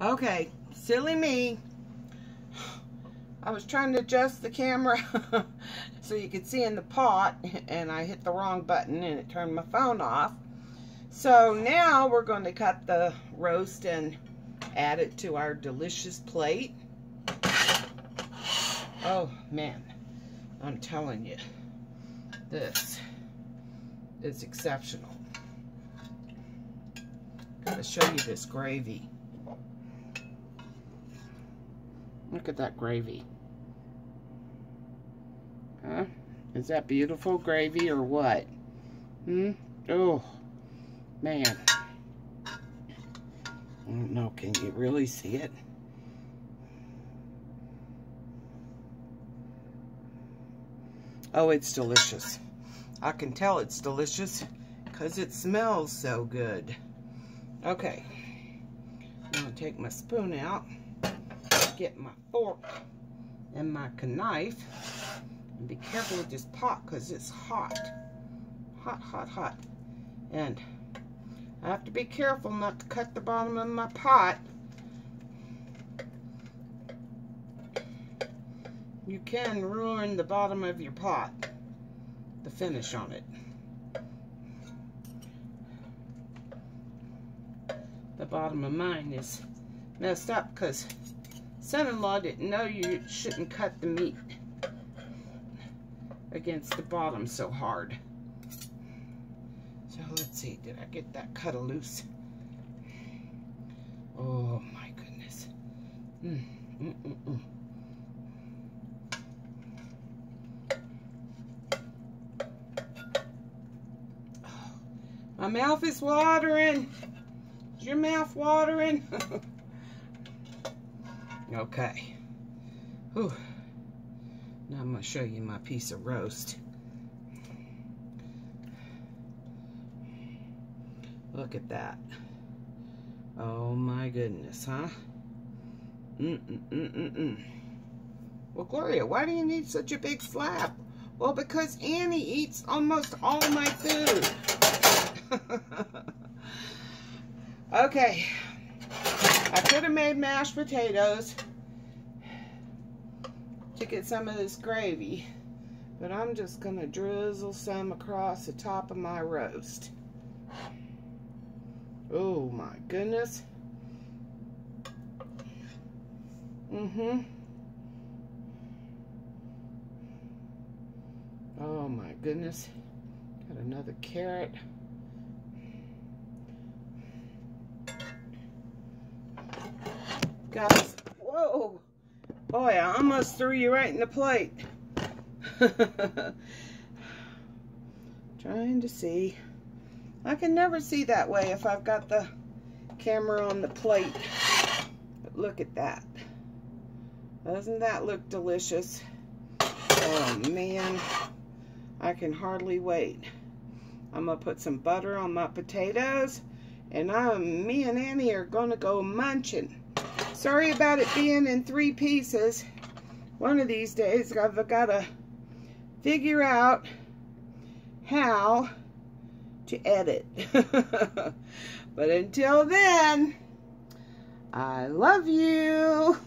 Okay, silly me. I was trying to adjust the camera so you could see in the pot and I hit the wrong button and it turned my phone off. So now we're going to cut the roast and add it to our delicious plate. Oh man, I'm telling you, this is exceptional. Gotta show you this gravy. Look at that gravy. Huh? Is that beautiful gravy or what? Hmm? Oh, man. I don't know. Can you really see it? Oh, it's delicious. I can tell it's delicious because it smells so good. Okay. I'm going to take my spoon out, get my fork and my knife, and be careful with this pot because it's hot. Hot, hot, hot. And I have to be careful not to cut the bottom of my pot. You can ruin the bottom of your pot, the finish on it. The bottom of mine is messed up because son-in-law didn't know you shouldn't cut the meat against the bottom so hard. So let's see, did I get that cut loose? Oh my goodness. Mm, mm, mm, mm. My mouth is watering. Is your mouth watering? okay. Whew. Now I'm going to show you my piece of roast. Look at that. Oh my goodness, huh? Mm-mm-mm-mm-mm. Well, Gloria, why do you need such a big slab? Well, because Annie eats almost all my food. okay. I could have made mashed potatoes to get some of this gravy, but I'm just going to drizzle some across the top of my roast. Oh my goodness. Mm-hmm. Oh my goodness. Got another carrot. Guys, whoa. Boy, I almost threw you right in the plate. Trying to see. I can never see that way if I've got the camera on the plate. But look at that. Doesn't that look delicious? Oh, man. I can hardly wait. I'm going to put some butter on my potatoes. And I'm, me and Annie are going to go munching. Sorry about it being in three pieces. One of these days I've got to figure out how to edit. but until then, I love you.